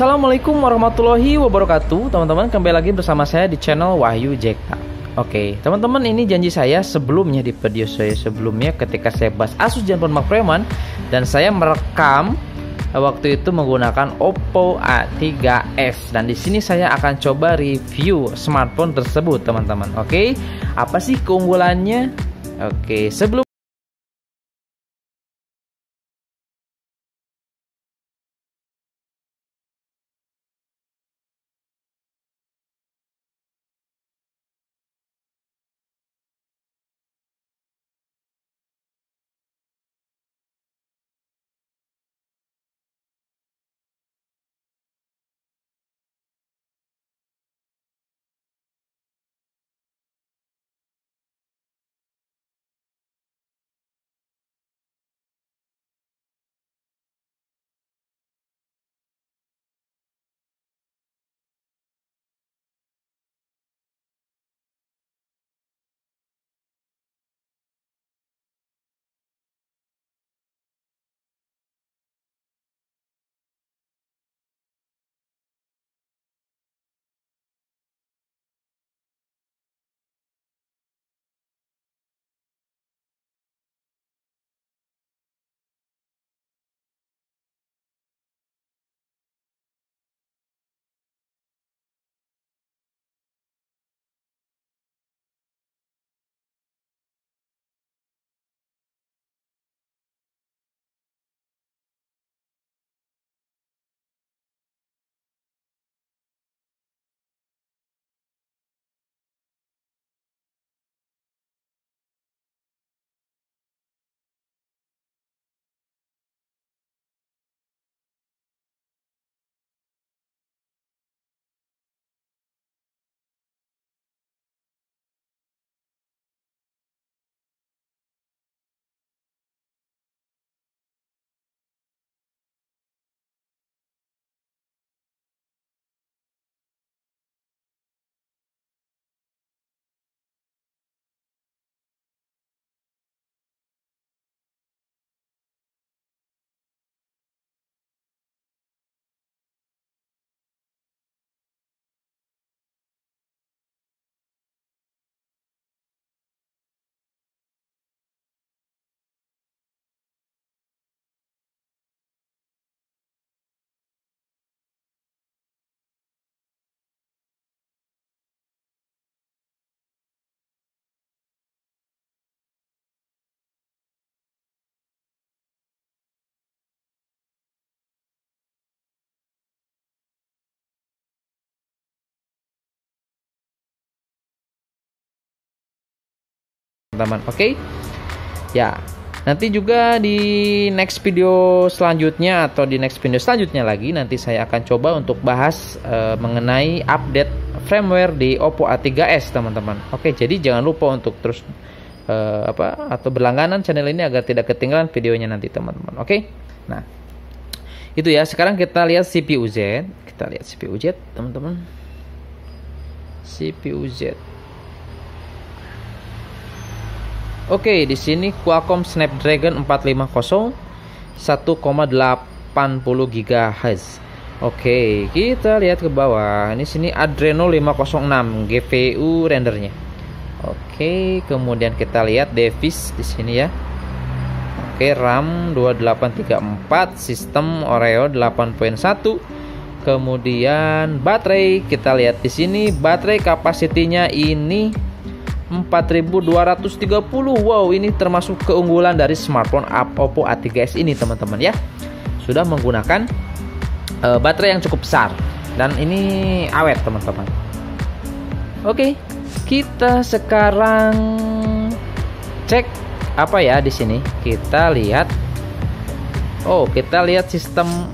Assalamualaikum warahmatullahi wabarakatuh. Teman-teman kembali lagi bersama saya di channel Wahyu JK Oke teman-teman ini janji saya sebelumnya di video saya sebelumnya Ketika saya bahas Asus Zenfone Mark Preman Dan saya merekam waktu itu menggunakan Oppo A3s dan di sini saya akan coba review smartphone tersebut teman-teman. Oke apa sih keunggulannya? Oke sebelum teman-teman oke? Okay? ya nanti juga di next video selanjutnya atau di next video selanjutnya lagi nanti saya akan coba untuk bahas uh, mengenai update firmware di Oppo A3s teman-teman. Oke okay, jadi jangan lupa untuk terus uh, apa atau berlangganan channel ini agar tidak ketinggalan videonya nanti teman-teman oke? Okay? nah itu ya. Sekarang kita lihat CPU Z. Kita lihat CPU Z teman-teman. CPU Z Oke, di sini Qualcomm Snapdragon 450 1,80 GHz. Oke, kita lihat ke bawah. Ini sini Adreno 506 GPU rendernya. Oke, kemudian kita lihat device di sini ya. Oke, RAM 2834, sistem Oreo 8.1. Kemudian baterai kita lihat di sini baterai kapasitinya ini 4230 wow ini termasuk keunggulan dari smartphone Oppo A3s ini teman-teman ya. Sudah menggunakan uh, baterai yang cukup besar. Dan ini awet teman-teman. Oke kita sekarang cek apa ya di sini. Kita lihat. Oh kita lihat sistem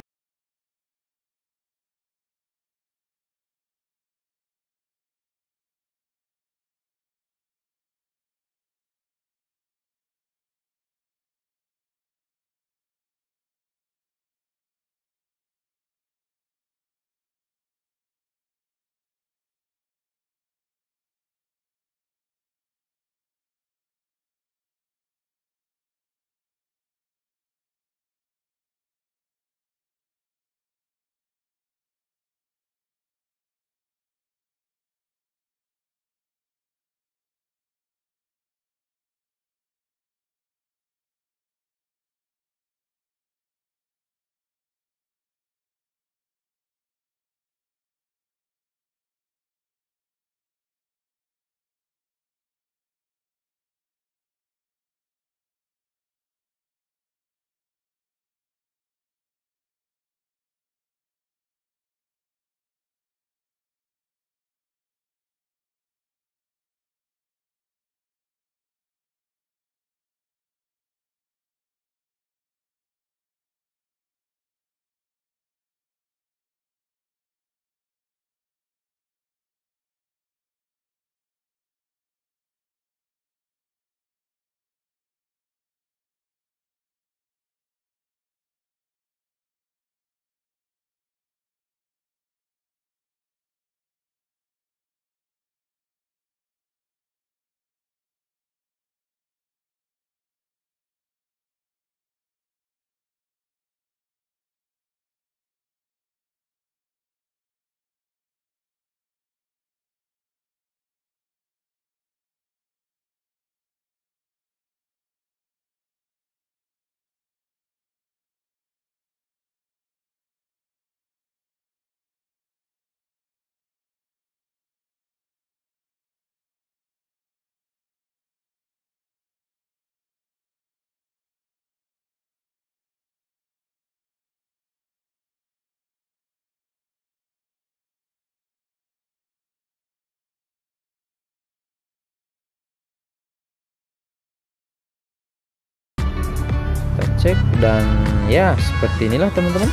cek dan ya seperti inilah teman-teman.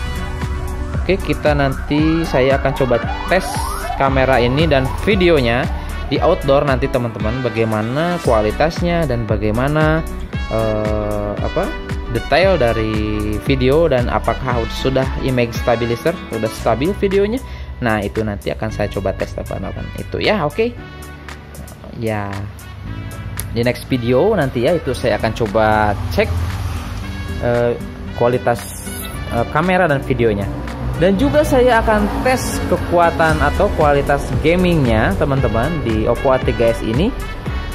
Oke kita nanti saya akan coba tes kamera ini dan videonya di outdoor nanti teman-teman. Bagaimana kualitasnya dan bagaimana uh, apa detail dari video dan apakah sudah image stabilizer sudah stabil videonya. Nah itu nanti akan saya coba tes teman-teman. Itu ya oke. Okay? ya di next video nanti ya itu saya akan coba cek uh, kualitas uh, kamera dan videonya. Dan juga saya akan tes kekuatan atau kualitas gamingnya teman-teman di Oppo A3s ini.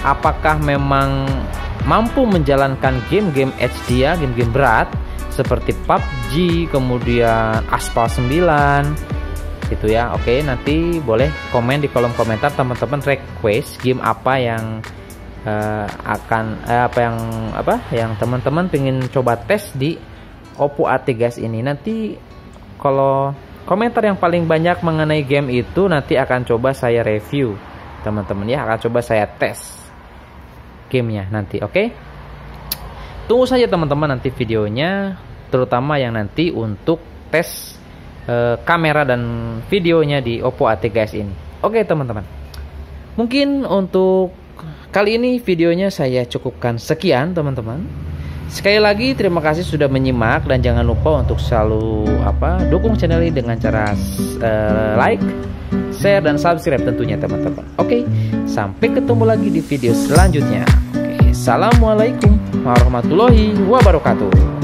Apakah memang mampu menjalankan game-game HD ya game-game berat seperti PUBG kemudian Aspal 9 gitu ya. Oke nanti boleh komen di kolom komentar teman-teman request game apa yang uh, akan uh, apa yang apa yang teman-teman pengen coba tes di Oppo A3s ini. Nanti kalau komentar yang paling banyak mengenai game itu nanti akan coba saya review teman-teman ya. Akan coba saya tes gamenya nanti oke? Okay? tunggu saja teman-teman nanti videonya terutama yang nanti untuk tes e, kamera dan videonya di Oppo A3s ini. Oke okay, teman-teman. Mungkin untuk kali ini videonya saya cukupkan sekian teman-teman Sekali lagi terima kasih sudah menyimak dan jangan lupa untuk selalu apa dukung channel ini dengan cara uh, like, share dan subscribe tentunya teman-teman. Oke, sampai ketemu lagi di video selanjutnya. Oke, assalamualaikum warahmatullahi wabarakatuh.